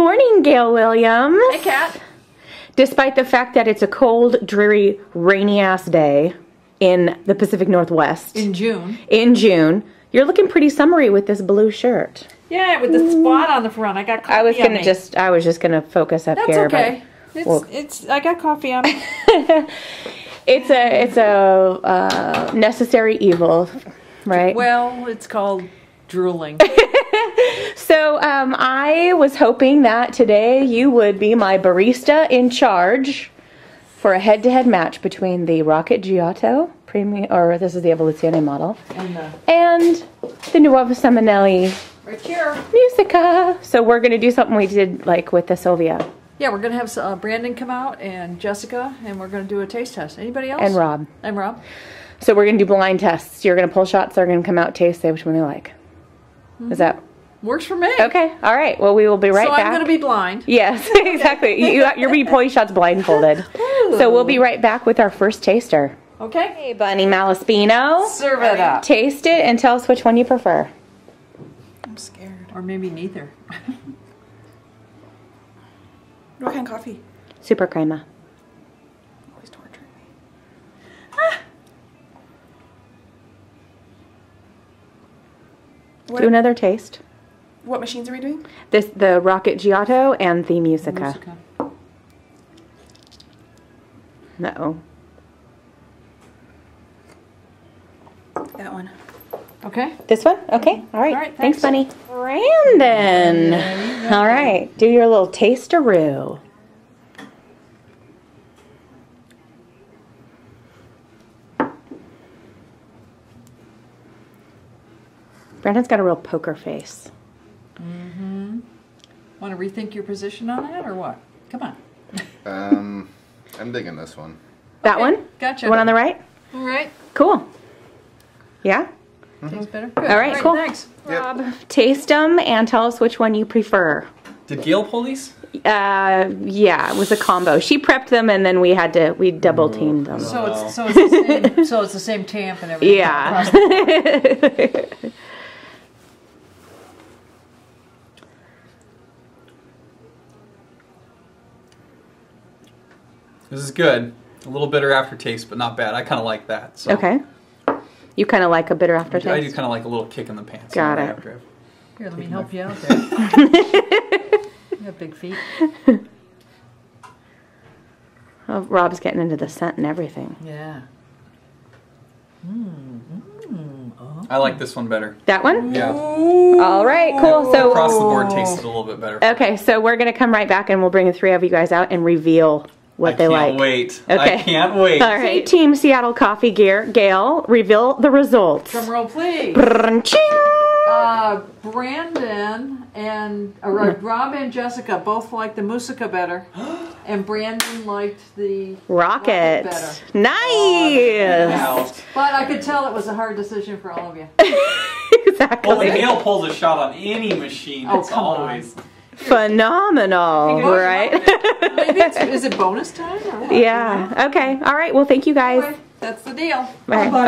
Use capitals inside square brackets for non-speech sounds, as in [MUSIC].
morning, Gail Williams. Hey, Kat. Despite the fact that it's a cold, dreary, rainy ass day in the Pacific Northwest In June. in June, you're looking pretty summery with this blue shirt. Yeah, with the spot on the front. I got coffee I was gonna me. just, I was just gonna focus up That's here, okay. It's, well- it's, I got coffee on [LAUGHS] it's a, it's a uh, necessary evil, right? well, it's called drooling. [LAUGHS] [LAUGHS] So um, I was hoping that today you would be my barista in charge for a head-to-head match between the Rocket Giotto premium, or this is the Evoluzione model, and uh, and the Nuova Simonelli right here. Musica. So we're gonna do something we did like with the Silvia Yeah, we're gonna have uh, Brandon come out and Jessica, and we're gonna do a taste test. Anybody else? and Rob. And Rob. So we're gonna do blind tests. You're gonna pull shots. They're gonna come out, taste, say which one they like. Is that Works for me. okay? All right. Well, we will be right so back. So I'm gonna be blind. Yes, [LAUGHS] exactly. you, you're be pulling shots blindfolded. [LAUGHS] So we'll be right back with our first taster. Okay. Hey, Bunny Malaspino. Serve it up. Taste it and tell us which one you prefer. I'm scared. Or maybe neither. [LAUGHS] What kind of coffee? Super crema. Always torturing me. What, Do another taste. What machines are we doing? This the Rocket Giotto and the Musica. Musica. No. That one. Okay. This one? Okay. Mm-hmm. All right. All right, thanks. thanks. Bunny. Brandon. All right. Do your little taste of tasteroo. Brandon's got a real poker face. Want to rethink your position on that, or what? Come on. Um, I'm digging this one. That Okay, one? Gotcha. The one on the right? All right. Cool. Yeah? Tastes better. Good. All right, cool. Thanks. Yep. Rob, taste them and tell us which one you prefer. Did Gail pull these? Uh, yeah, it was a combo. She prepped them and then we had to, we double teamed them. So it's so it's the same, so it's the same tamp and everything. Yeah. [LAUGHS] This is good. A little bitter aftertaste, but not bad. I kind of like that. So Okay. You kind of like a bitter aftertaste. I do kind of like a little kick in the pants. Got right it. After I've- Here, let me help you out [LAUGHS] there. you got big feet. [LAUGHS] Oh, Rob's getting into the scent and everything. Yeah. Mm, mm. I like this one better. That one? Yeah. All right, cool. So, Across the board tasted a little bit better. okay, so we're going to come right back and we'll bring the three of you guys out and reveal what I they can't like. wait. Okay. I can't wait. All right, Team Seattle Coffee Gear, Gail, reveal the results. Drum roll, please. Uh, Brandon and uh, Rob and Jessica both liked the Musica better, [GASPS] and Brandon liked the Rocket. better. Nice. Out. But I could tell it was a hard decision for all of you. Well, [LAUGHS] exactly. when Gail pulls a shot on any machine, Oh, it's come on. Phenomenal, right? Maybe it's, is it bonus time? [LAUGHS] Yeah. Okay. All right. Well, thank you guys. That's the deal. Right, bye.